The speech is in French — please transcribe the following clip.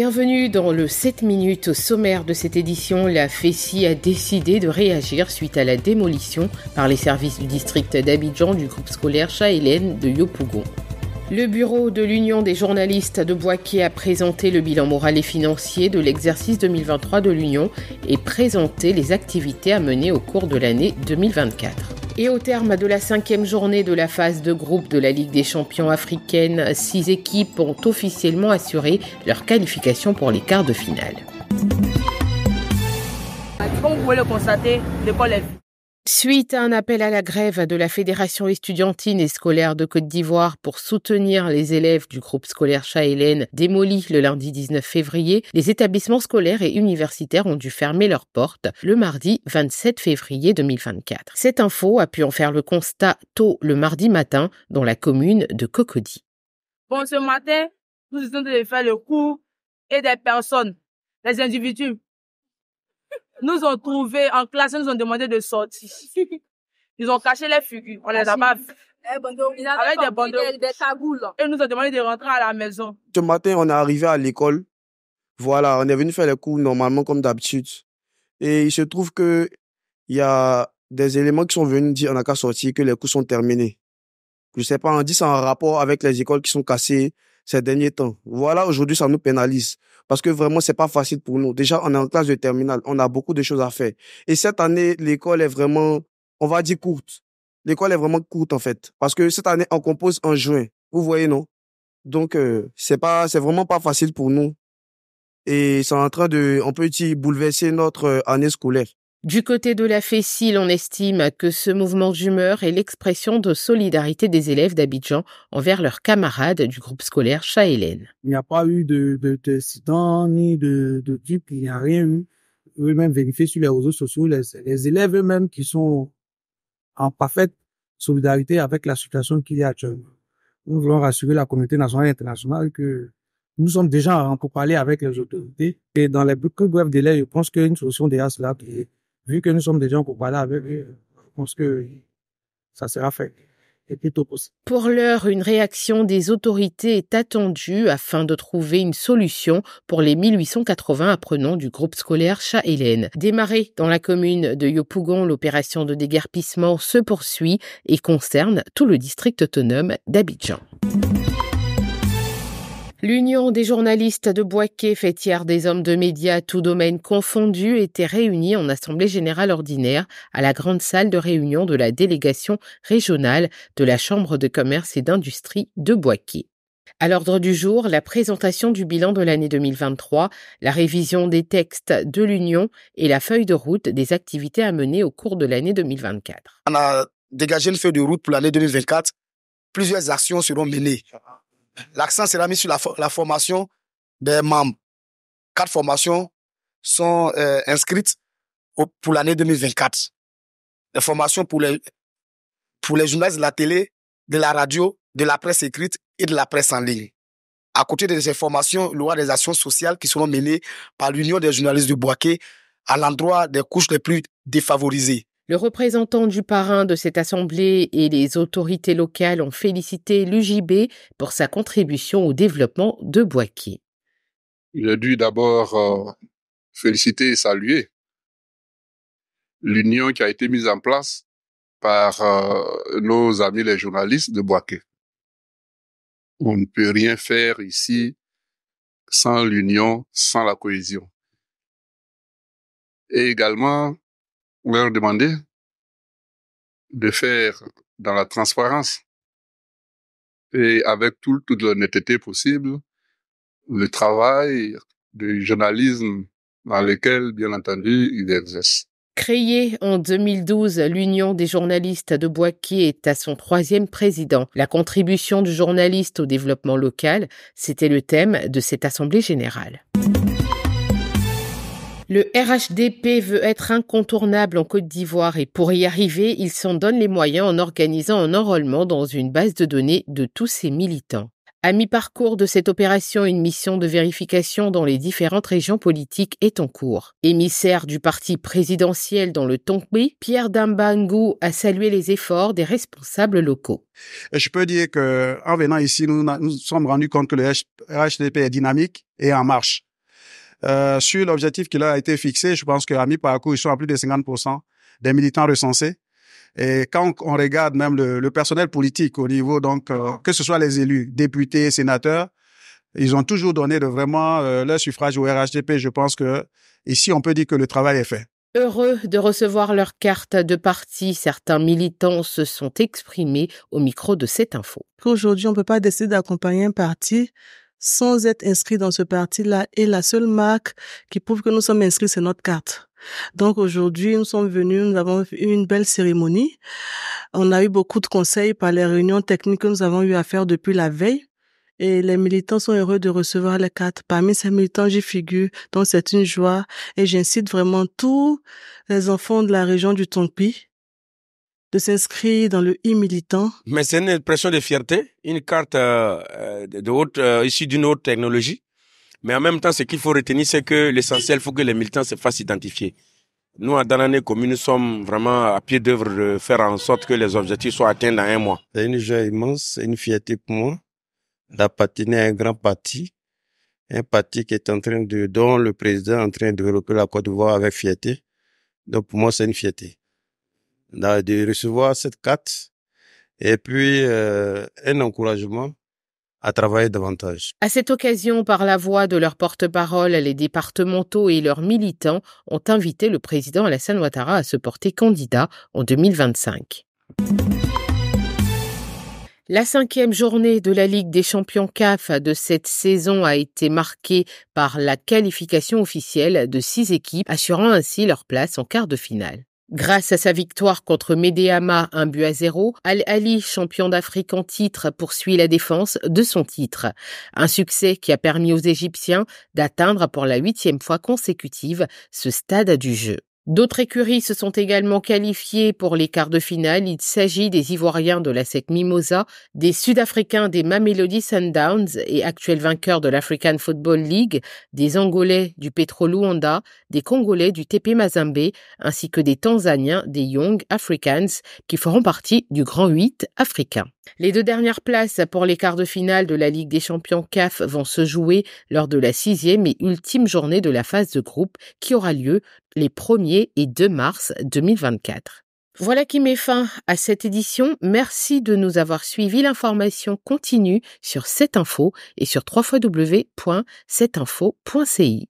Bienvenue dans le 7 minutes au sommaire de cette édition. La FECI a décidé de réagir suite à la démolition par les services du district d'Abidjan du groupe scolaire Hélène de Yopougon. Le bureau de l'Union des journalistes de Boaké a présenté le bilan moral et financier de l'exercice 2023 de l'Union et présenté les activités à mener au cours de l'année 2024. Et au terme de la cinquième journée de la phase de groupe de la Ligue des champions africaine, six équipes ont officiellement assuré leur qualification pour les quarts de finale. Comme vous pouvez le constater, Suite à un appel à la grève de la Fédération estudiantine et scolaire de Côte d'Ivoire pour soutenir les élèves du groupe scolaire Hélène démoli le lundi 19 février, les établissements scolaires et universitaires ont dû fermer leurs portes le mardi 27 février 2024. Cette info a pu en faire le constat tôt le mardi matin dans la commune de Cocody. Bon, ce matin, nous essayons de faire le cours et des personnes, les individus nous ont trouvé en classe, nous ont demandé de sortir. Ils ont caché les figures, on les a pas vus. Eh, Avec des bandeaux. Des, cagoules. Et nous ont demandé de rentrer à la maison. Ce matin, on est arrivé à l'école. Voilà, on est venu faire les cours normalement comme d'habitude. Et il se trouve que il y a des éléments qui sont venus dire on n'a qu'à sortir que les cours sont terminés. Je sais pas, on dit ça en rapport avec les écoles qui sont cassées ces derniers temps. Voilà, aujourd'hui, ça nous pénalise parce que vraiment c'est pas facile pour nous. Déjà, on est en classe de terminale, on a beaucoup de choses à faire. Et cette année, l'école est vraiment, on va dire courte. L'école est vraiment courte en fait, parce que cette année on compose en juin. Vous voyez non? Donc euh, c'est pas, c'est vraiment pas facile pour nous. Et c'est en train de, on peut dire bouleverser notre euh, année scolaire. Du côté de la FECI, on estime que ce mouvement d'humeur est l'expression de solidarité des élèves d'Abidjan envers leurs camarades du groupe scolaire Hélène. Il n'y a pas eu de, de, ni de, de il n'y a rien eu. Eux-mêmes vérifier sur les réseaux sociaux, les, élèves eux-mêmes qui sont en parfaite solidarité avec la situation qu'il y a actuellement. Nous voulons rassurer la communauté nationale et internationale que nous sommes déjà en parler avec les autorités et dans les plus brefs délais, je pense qu'une solution déjà cela vu que nous sommes déjà en parler avec eux, je pense que ça sera fait. Et plutôt possible. Pour l'heure, une réaction des autorités est attendue afin de trouver une solution pour les 1880 apprenants du groupe scolaire Chat-Hélène. Démarrée dans la commune de Yopougon, l'opération de déguerpissement se poursuit et concerne tout le district autonome d'Abidjan. L'Union des journalistes de Boaké, fêtière des hommes de médias, tout domaine confondu, était réunie en Assemblée générale ordinaire à la grande salle de réunion de la délégation régionale de la Chambre de commerce et d'industrie de Boaké. À l'ordre du jour, la présentation du bilan de l'année 2023, la révision des textes de l'Union et la feuille de route des activités à mener au cours de l'année 2024. On a dégagé une feuille de route pour l'année 2024. Plusieurs actions seront menées L'accent sera mis sur la, formation des membres. Quatre formations sont euh, inscrites pour l'année 2024. Les formations pour les, journalistes de la télé, de la radio, de la presse écrite et de la presse en ligne. À côté de ces formations, il des actions sociales qui seront menées par l'Union des journalistes de Boaké à l'endroit des couches les plus défavorisées. Le représentant du parrain de cette assemblée et les autorités locales ont félicité l'UJB pour sa contribution au développement de Boaké. J'ai dû d'abord euh, féliciter et saluer l'union qui a été mise en place par euh, nos amis les journalistes de Boaké. On ne peut rien faire ici sans l'union, sans la cohésion. Et également leur demander de faire dans la transparence et avec tout, toute l'honnêteté possible le travail de journalisme dans lequel, bien entendu, ils exercent. Créée en 2012, l'Union des journalistes de Boaké est à son troisième président. La contribution du journaliste au développement local, c'était le thème de cette assemblée générale. Le RHDP veut être incontournable en Côte d'Ivoire et pour y arriver, il s'en donne les moyens en organisant un enrôlement dans une base de données de tous ses militants. À mi-parcours de cette opération, une mission de vérification dans les différentes régions politiques est en cours. Émissaire du parti présidentiel dans le Tongbi, Pierre Dambangu a salué les efforts des responsables locaux. Je peux dire que en venant ici, nous nous sommes rendus compte que le RHDP est dynamique et en marche. Euh, sur l'objectif qui leur a été fixé, je pense qu'à mi-parcours, ils sont à plus de 50% des militants recensés. Et quand on regarde même le, le personnel politique au niveau, donc, euh, que ce soit les élus, députés, sénateurs, ils ont toujours donné de vraiment euh, leur suffrage au RHDP. Je pense que ici, on peut dire que le travail est fait. Heureux de recevoir leur carte de parti, certains militants se sont exprimés au micro de cette info. Aujourd'hui, on ne peut pas décider d'accompagner un parti sans être inscrit dans ce parti-là. Et la seule marque qui prouve que nous sommes inscrits, c'est notre carte. Donc aujourd'hui, nous sommes venus, nous avons eu une belle cérémonie. On a eu beaucoup de conseils par les réunions techniques que nous avons eu à faire depuis la veille. Et les militants sont heureux de recevoir les cartes. Parmi ces militants, j'y figure. Donc c'est une joie. Et j'incite vraiment tous les enfants de la région du Tongpi de s'inscrire dans le e-militant. Mais c'est une impression de fierté, une carte euh, de haute, euh, issue d'une autre technologie. Mais en même temps, ce qu'il faut retenir, c'est que l'essentiel, il faut que les militants se fassent identifier. Nous, à Danané Commune, nous sommes vraiment à pied d'œuvre de faire en sorte que les objectifs soient atteints dans un mois. C'est une joie immense, c'est une fierté pour moi d'appartenir à un grand parti, un parti qui est en train de, dont le président est en train de développer la Côte d'Ivoire avec fierté. Donc pour moi, c'est une fierté de recevoir cette carte et puis euh, un encouragement à travailler davantage. À cette occasion, par la voix de leurs porte-parole, les départementaux et leurs militants ont invité le président Alassane Ouattara à se porter candidat en 2025. La cinquième journée de la Ligue des champions CAF de cette saison a été marquée par la qualification officielle de six équipes, assurant ainsi leur place en quart de finale. Grâce à sa victoire contre Medeama, un but à zéro, Al-Ali, champion d'Afrique en titre, poursuit la défense de son titre. Un succès qui a permis aux Égyptiens d'atteindre pour la huitième fois consécutive ce stade du jeu. D'autres écuries se sont également qualifiées pour les quarts de finale. Il s'agit des Ivoiriens de la SEC Mimosa, des Sud-Africains des Mamelody Sundowns et actuels vainqueurs de l'African Football League, des Angolais du Petro Luanda, des Congolais du TP Mazembe, ainsi que des Tanzaniens des Young Africans qui feront partie du Grand 8 africain. Les deux dernières places pour les quarts de finale de la Ligue des champions CAF vont se jouer lors de la sixième et ultime journée de la phase de groupe qui aura lieu les 1er et 2 mars 2024. Voilà qui met fin à cette édition. Merci de nous avoir suivis. L'information continue sur cette info et sur www.cetinfo.ci.